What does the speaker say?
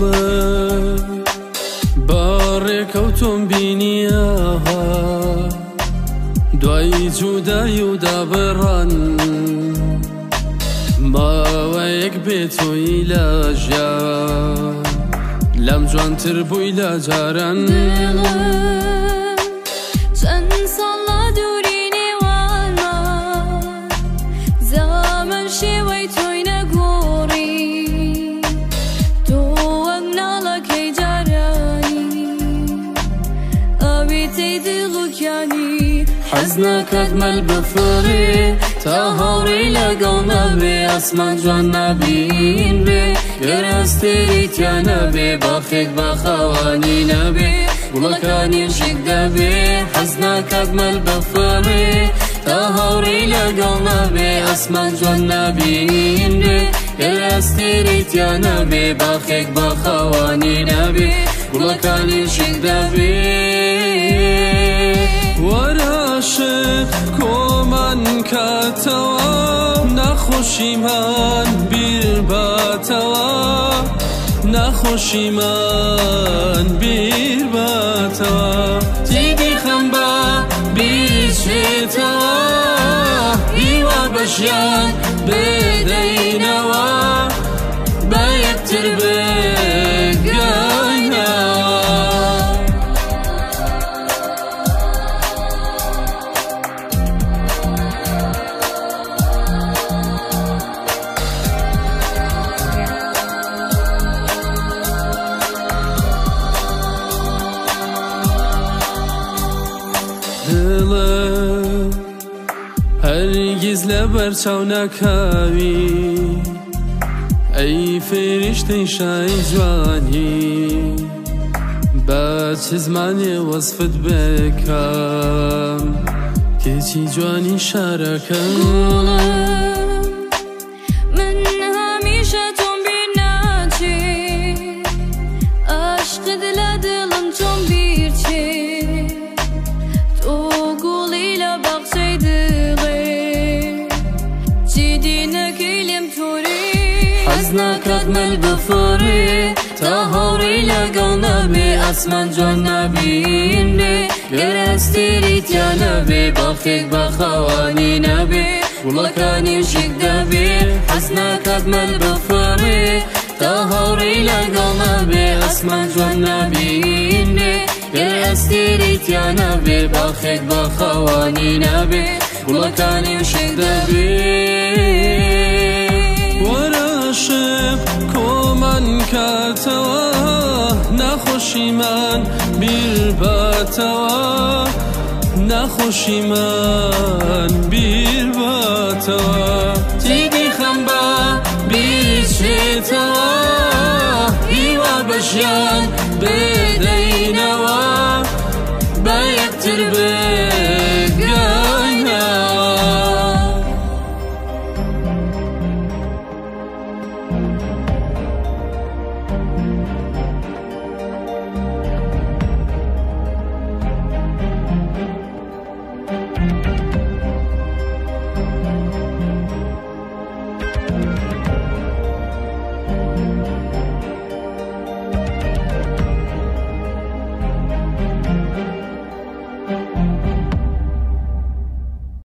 دڵە باڕێکەوتم بینیە دوایی جودای و دابڕان. ماوەیەک بێت تۆی لە ژیان لەم جوانتر بووی لە جاران. حەزنەکەت مەل بفڕێ تا هەوڕی لەگەڵ نەبێ ئەسمان جوان نبین بێ گەرەستێریتیان نەبێ باخێک بەخەوانی نەبێ گوڵەکانی شک دەبێ حەزنەکەت مەل بفڕێ تا هەوڕی لەگەڵ نەبێ ئەسمان جوان نبین بێ گەرەستێریتیان نەبێ باخێک بەخەوانی نەبێ گوڵەکانی شک دەبێ کتا نخوشی من بیر بتا نخوشی من بیر بتا دیدی خمبا بیر چتا ایوار بشین بدینوا دڵم هەرگیز لە بەرچاو ناکاوی ئەی فێریشتەی شای جوانی بە چ زمانێ وەصفت بکەم کێچی جوانی شارەکەم حەزناکات مەل بفڕێ تا هەوڕی لەگەڵ نەبێ ئەسمان جوان نبین بێ گەرەستێریتیان نەبێ باخێک بەخەوانی نەبێ گوڵەکانی شک دەبێ حەزناکات مەل بفڕێ تا هەوڕی لەگەڵ نەبێ ئەسمان جوان نبین بێ گەرەستێریتیان نەبێ باخێک بەخەوانی نەبێ نەخۆشیمان بیر باتەوە نەخۆشیمان بیر باتەوە تیدی خەم بە بیرچێتەوە هیوا بەژیان بدەینەوە بە یەکتر بگەینەوە